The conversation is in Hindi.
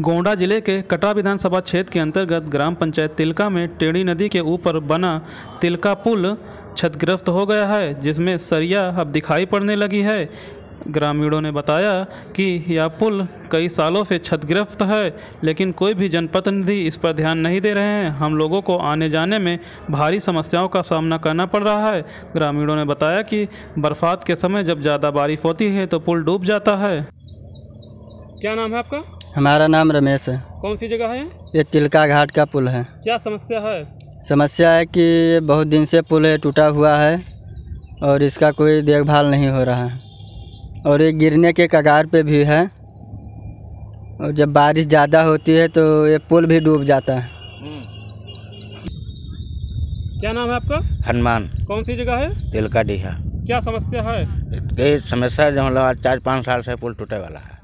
गोंडा ज़िले के कटरा विधानसभा क्षेत्र के अंतर्गत ग्राम पंचायत तिलका में टेढ़ी नदी के ऊपर बना तिलका पुल क्षतिग्रस्त हो गया है, जिसमें सरिया अब दिखाई पड़ने लगी है। ग्रामीणों ने बताया कि यह पुल कई सालों से क्षतिग्रस्त है, लेकिन कोई भी जनप्रतिनिधि इस पर ध्यान नहीं दे रहे हैं। हम लोगों को आने जाने में भारी समस्याओं का सामना करना पड़ रहा है। ग्रामीणों ने बताया कि बरसात के समय जब ज़्यादा बारिश होती है तो पुल डूब जाता है। क्या नाम है आपका? हमारा नाम रमेश है। कौन सी जगह है? ये तिलका घाट का पुल है। क्या समस्या है? समस्या है कि ये बहुत दिन से पुल है टूटा हुआ है और इसका कोई देखभाल नहीं हो रहा है। और ये गिरने के कगार पे भी है। और जब बारिश ज़्यादा होती है तो ये पुल भी डूब जाता है। क्या नाम है आपका? हनुमान। कौन सी जगह है? तिलका डीहा। क्या समस्या है? ये समस्या जो मतलब आज चार पाँच साल से पुल टूटे वाला है।